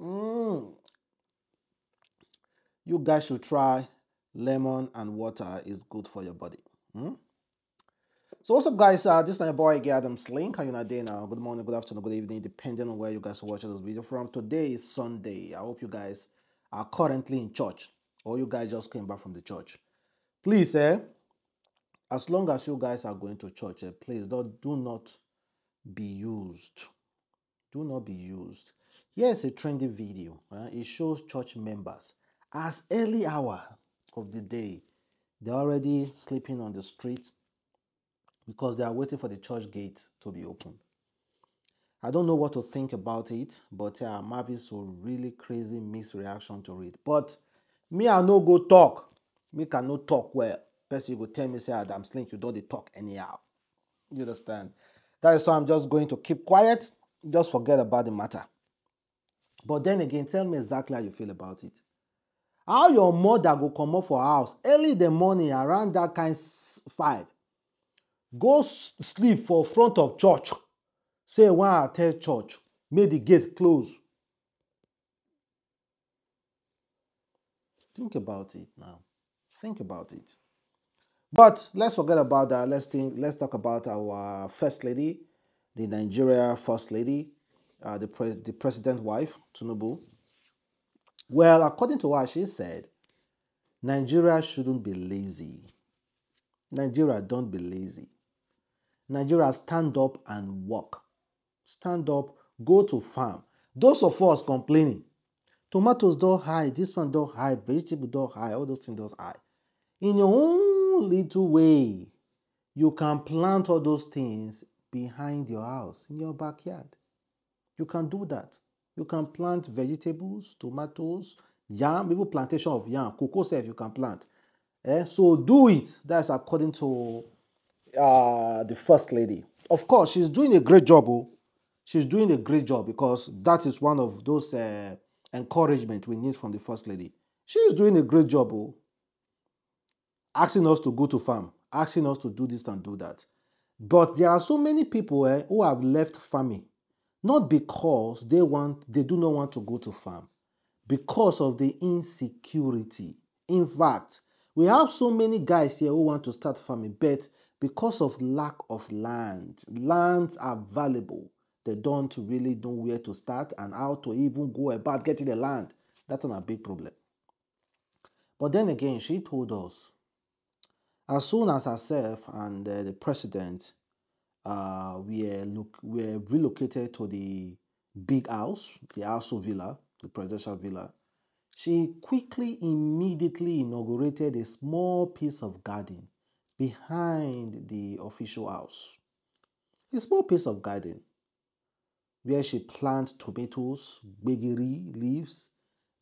mm, you guys should try lemon and water is good for your body. Mm? So what's up guys, uh, this is my boy Adams Link. How you not doing now? Good morning, good afternoon, good evening, depending on where you guys are watching this video from. Today is Sunday. I hope you guys are currently in church or you guys just came back from the church. Please, eh, as long as you guys are going to church, eh, please don't, do not be used. Do not be used. Here's a trendy video. Uh, it shows church members as early hour of the day. They're already sleeping on the street because they are waiting for the church gate to be opened. I don't know what to think about it, but uh, I'm having some really crazy misreaction to it. But me, I no go talk. Me cannot talk well. Person go tell me say Adams Link, you don't talk anyhow. You understand? That is why I'm just going to keep quiet. Just forget about the matter. But then again, tell me exactly how you feel about it. How your mother go come up for house early in the morning around that kind five? Go sleep for front of church. Say when i tell church? Make the gate close. Think about it now. Think about it. But let's forget about that. Let's think let's talk about our first lady the nigeria first lady uh, the, pre- the president wife tinubu well according to what she said nigeria shouldn't be lazy nigeria don't be lazy Nigeria, stand up and work. Stand up, go to farm. Those of us complaining, tomatoes don't high, this one don't high, vegetable don't high, all those things don't high. In your own little way, you can plant all those things behind your house, in your backyard. You can do that. You can plant vegetables, tomatoes, yam, even plantation of yam, cocoa self you can plant. Eh? So do it. That's according to uh, the first lady. Of course, she's doing a great job. Oh. She's doing a great job because that is one of those uh, encouragement we need from the first lady. She's doing a great job. Oh. Asking us to go to farm, asking us to do this and do that. But there are so many people eh, who have left farming, not because they want, they do not want to go to farm, because of the insecurity. In fact, we have so many guys here who want to start farming, but because of lack of land. Lands are valuable. They don't really know where to start and how to even go about getting the land. That's not a big problem. But then again, she told us as soon as herself and uh, the president uh, were, look, were relocated to the big house, the Aso Villa, the presidential villa, she quickly, immediately inaugurated a small piece of garden behind the official house. A small piece of garden where she planted tomatoes, gbegiri leaves,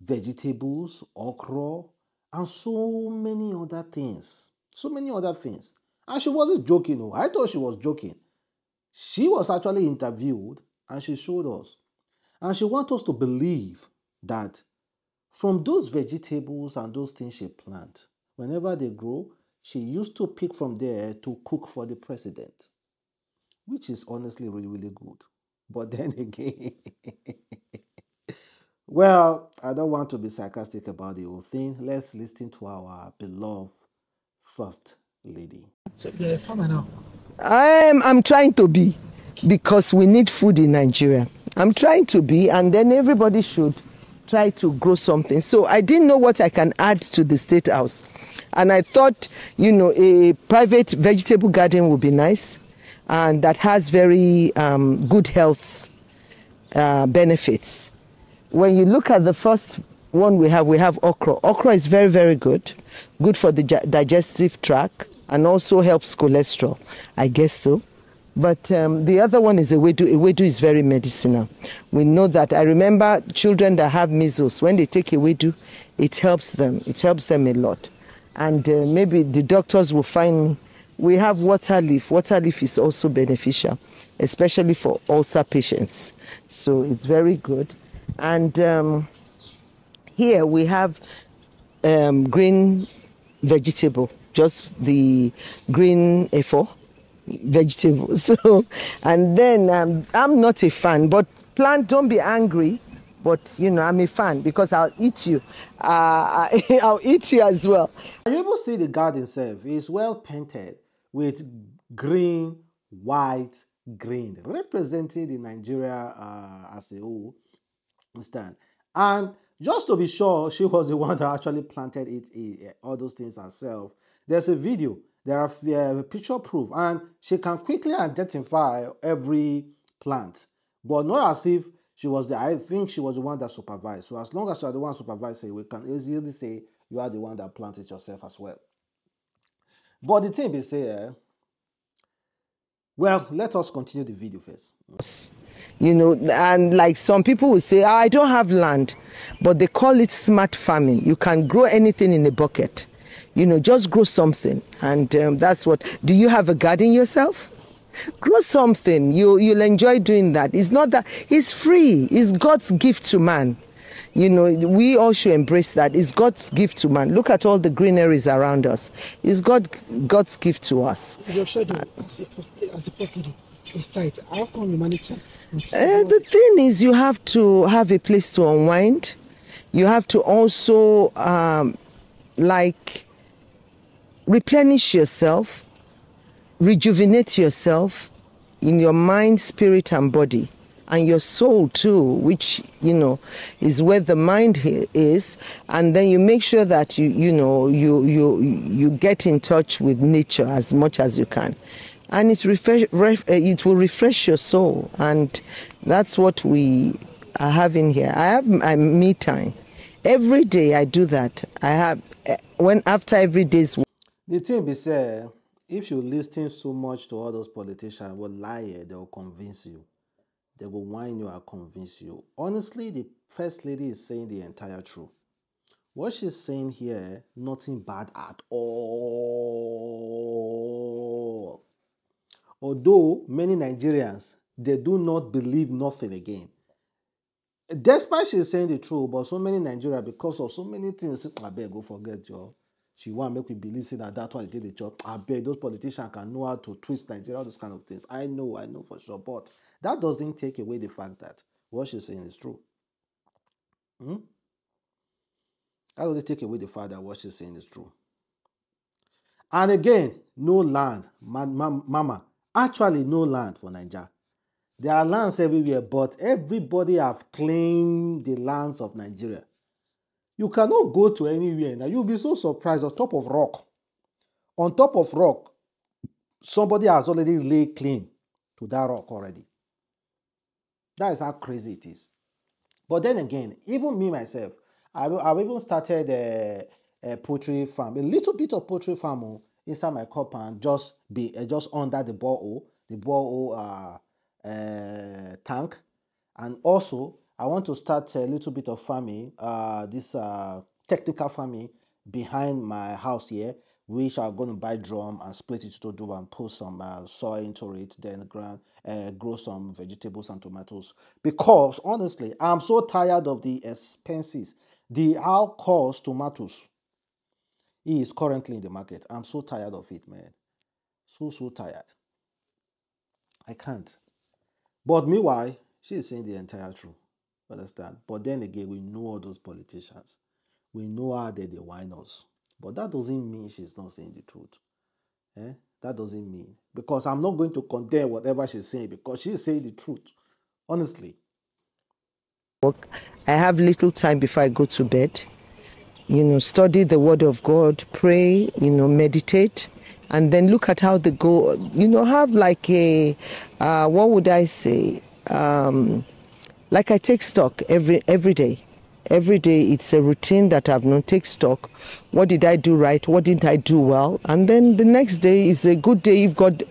vegetables, okra, and so many other things. So many other things. And she wasn't joking. Oh. I thought she was joking. She was actually interviewed and she showed us. And she wants us to believe that from those vegetables and those things she plants, whenever they grow, she used to pick from there to cook for the president, which is honestly really, really good. But then again, well, I don't want to be sarcastic about the whole thing. Let's listen to our beloved first lady. So you're a farmer now. I'm, I'm trying to be because we need food in Nigeria. I'm trying to be, and then everybody should try to grow something. So I didn't know what I can add to the state house. And I thought, you know, a private vegetable garden would be nice and that has very um, good health uh, benefits. When you look at the first one we have, we have okra. Okra is very, very good, good for the digestive tract and also helps cholesterol. I guess so. But um, the other one is ewedu. Ewedu is very medicinal. We know that. I remember children that have measles, when they take ewedu, it helps them. It helps them a lot and uh, maybe the doctors will find. We have water leaf. Water leaf is also beneficial, especially for ulcer patients. So it's very good. And um, here we have um, green vegetable, just the green A4 vegetable. So, and then um, I'm not a fan, but plant, don't be angry. but you know, I'm a fan because I'll eat you. Uh, I'll eat you as well. You able see the garden itself? It's well painted with green, white, green, representing the Nigeria uh, as a whole. Understand? And just to be sure, she was the one that actually planted it, eh, all those things herself. There's a video, there are picture proof, and she can quickly identify every plant, but not as if she was the. I think she was the one that supervised. So as long as you are the one supervising, we can easily say you are the one that planted yourself as well. But the thing is, say, well, let us continue the video first. You know, and like some people will say, oh, I don't have land, but they call it smart farming. You can grow anything in a bucket. You know, just grow something. And um, that's what. Do you have a garden yourself? Grow something. You, you'll enjoy doing that. It's not that, it's free. It's God's gift to man. You know, we all should embrace that. It's God's gift to man. Look at all the greeneries around us. It's God, God's gift to us. Your schedule as a first, as a first lady is tight. How come you manage time? Uh, the thing is, you have to have a place to unwind. You have to also, um, like, replenish yourself, rejuvenate yourself in your mind, spirit, and body and your soul too, which you know is where the mind is, and then you make sure that you you know you you you get in touch with nature as much as you can, and it refresh ref, uh, it will refresh your soul, and that's what we are having here. I have my me time every day. I do that. I have uh, when after every day's. The thing be said, if you listen so much to all those politicians, will lie, they will convince you. They will whine you and convince you. Honestly, the first lady is saying the entire truth. What she's saying here, nothing bad at all. Although many Nigerians, they do not believe nothing again. Despite she's saying the truth, but so many Nigerians, because of so many things, I beg go forget your. She want make we believe say that that's why they did the job. I beg those politicians can know how to twist Nigeria, all those kind of things. I know, I know for sure, but that doesn't take away the fact that what she's saying is true. Hmm? That doesn't take away the fact that what she's saying is true. And again, no land, ma ma mama. Actually, no land for Nigeria. There are lands everywhere, but everybody have claimed the lands of Nigeria. You cannot go to anywhere now. You'll be so surprised on top of rock. On top of rock, somebody has already laid claim to that rock already. That is how crazy it is. But then again, even me myself, I've, I've even started a, a, poultry farm, a little bit of poultry farm oh, inside my compound, just be uh, just under the borehole, the borehole uh, uh, tank, and also I want to start a little bit of farming, uh, this uh, technical farming behind my house here, which are going to buy drum and split it to do and put some uh, soil into it, then uh, grow some vegetables and tomatoes. Because honestly, I'm so tired of the expenses. The how cost tomatoes is currently in the market. I'm so tired of it, man. So so tired. I can't. But meanwhile, she is saying the entire truth. Understand? But then again, we know all those politicians. We know how they, they whine us. But that doesn't mean she's not saying the truth. Eh? That doesn't mean. Because I'm not going to condemn whatever she's saying because she's saying the truth. Honestly. I have little time before I go to bed. You know, study the word of God, pray, you know, meditate, and then look at how they go. You know, have like a, uh, what would I say? Um, like I take stock every every day every day it's a routine that I've known. Take stock. What did I do right? What didn't I do well? And then the next day is a good day if God,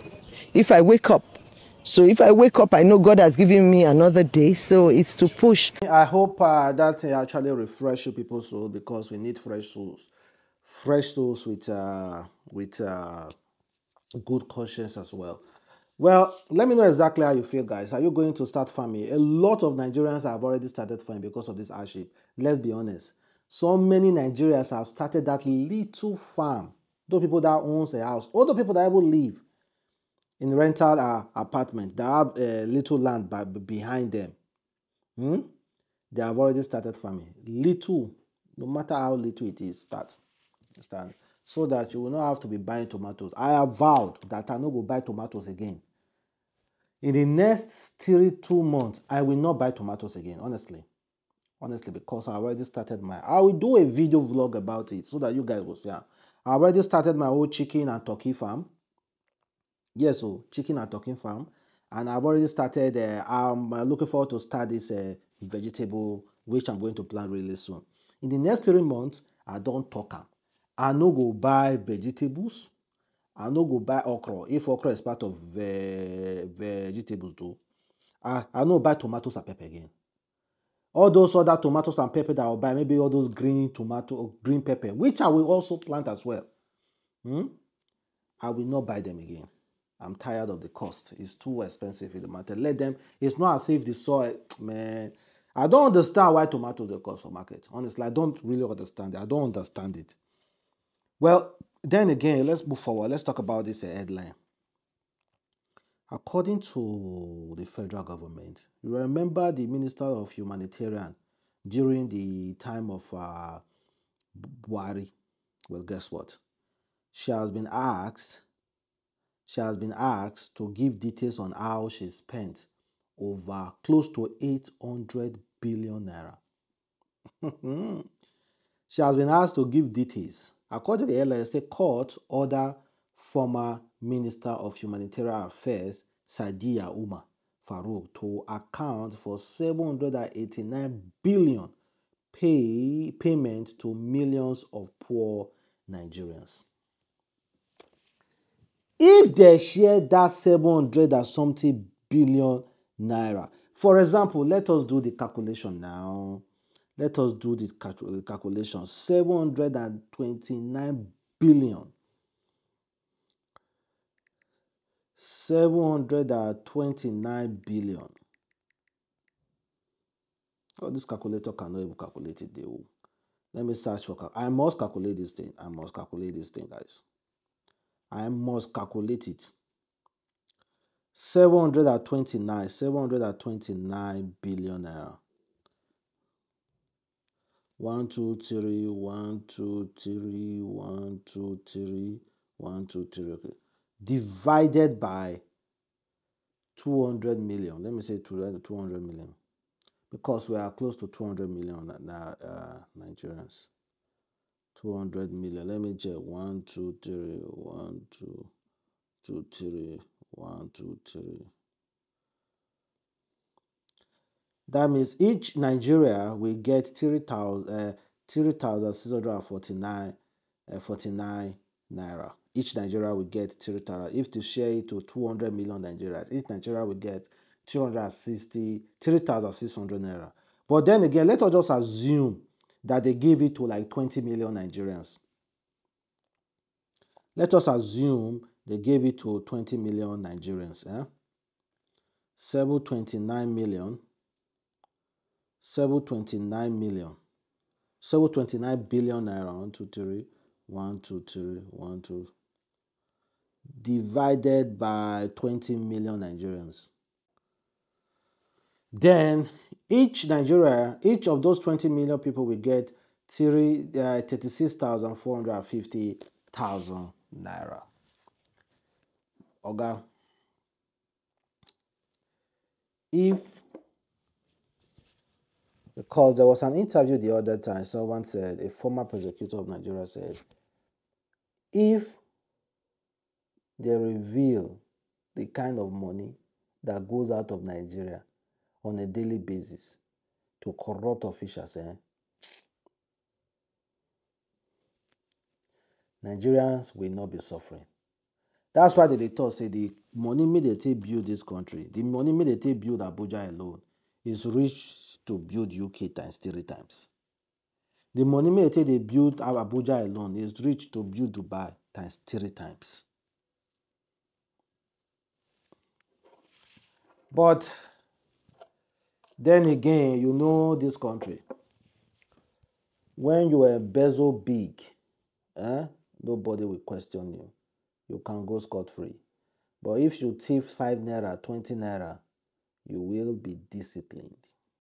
if I wake up. So if I wake up, I know God has given me another day. So it's to push. I hope uh, that actually refresh people's soul because we need fresh souls, fresh souls with uh, with uh, good conscience as well. Well, let me know exactly how you feel, guys. Are you going to start farming? A lot of Nigerians have already started farming because of this hardship. Let's be honest. So many Nigerians have started that little farm. Those people that owns a house, all the people that will live in rental uh, apartment that have a uh, little land by, behind them. Hmm? they have already started farming. Little, no matter how little it is, start. Start. So that you will not have to be buying tomatoes. I have vowed that I no go buy tomatoes again. In the next three, two months, I will not buy tomatoes again, honestly. Honestly, because I already started my I will do a video vlog about it so that you guys will see. I already started my old chicken and turkey farm. Yes, so chicken and turkey farm. And I've already started, uh, I'm uh, looking forward to start this uh, vegetable, which I'm going to plant really soon. In the next three months, I don't talk. I no go buy vegetables. I no go buy okra. If okra is part of ve vegetables though, I, I no buy tomatoes and pepper again. All those other tomatoes and pepper that I'll buy, maybe all those green tomato, green pepper, which I will also plant as well. Hmm? I will not buy them again. I'm tired of the cost. It's too expensive in the market. Let them. It's not as if the soil, man. I don't understand why tomatoes they cost for market. Honestly, I don't really understand it. I don't understand it. Well, then again, let's move forward. Let's talk about this uh, headline. According to the federal government, you remember the Minister of Humanitarian during the time of uh, Buhari. Well, guess what? She has been asked she has been asked to give details on how she spent over close to 800 billion naira. she has been asked to give details. According to the LSA court, order former Minister of Humanitarian Affairs Sadia Umar Farouk to account for 789 billion pay payment to millions of poor Nigerians. If they share that 700 and something billion naira, for example, let us do the calculation now. Let us do the uh, calculation. 729 billion. 729 billion. Oh, this calculator cannot even calculate it. Let me search for. I must calculate this thing. I must calculate this thing, guys. I must calculate it. 729, 729 billion naira. 1, 2, 3, 1, 2, 3, 1, 2, 3, 1, 2, 3. Okay. Divided by 200 million. Let me say 200 million. Because we are close to 200 million now, uh, Nigerians. 200 million. Let me check. 1, 2, 3, 1, 2, 2, 3, 1, 2, 3. That means each Nigeria will get 3,000, uh, 3,649 uh, 49 naira. Each Nigeria will get 3,000. If to share it to 200 million Nigerians, each Nigeria will get 260, 3,600 naira. But then again, let us just assume that they gave it to like 20 million Nigerians. Let us assume they gave it to 20 million Nigerians. Eh? 729 million. 729 million. 729 billion naira. 1, 2, 3. 1, 2, 3. 1, 2. Divided by 20 million Nigerians. Then each Nigeria, each of those 20 million people will get 30, uh, 36,450,000 naira. Oga, if because there was an interview the other time, someone said, a former prosecutor of Nigeria said, if they reveal the kind of money that goes out of Nigeria on a daily basis to corrupt officials, eh? Nigerians will not be suffering. That's why they, thought say the money made they build this country, the money made they build Abuja alone is rich to build UK times three times. The money made they build Abuja alone is rich to build Dubai times three times. But then again, you know this country. When you are bezel big, eh, nobody will question you. You can go scot free. But if you thief 5 naira, 20 naira, you will be disciplined.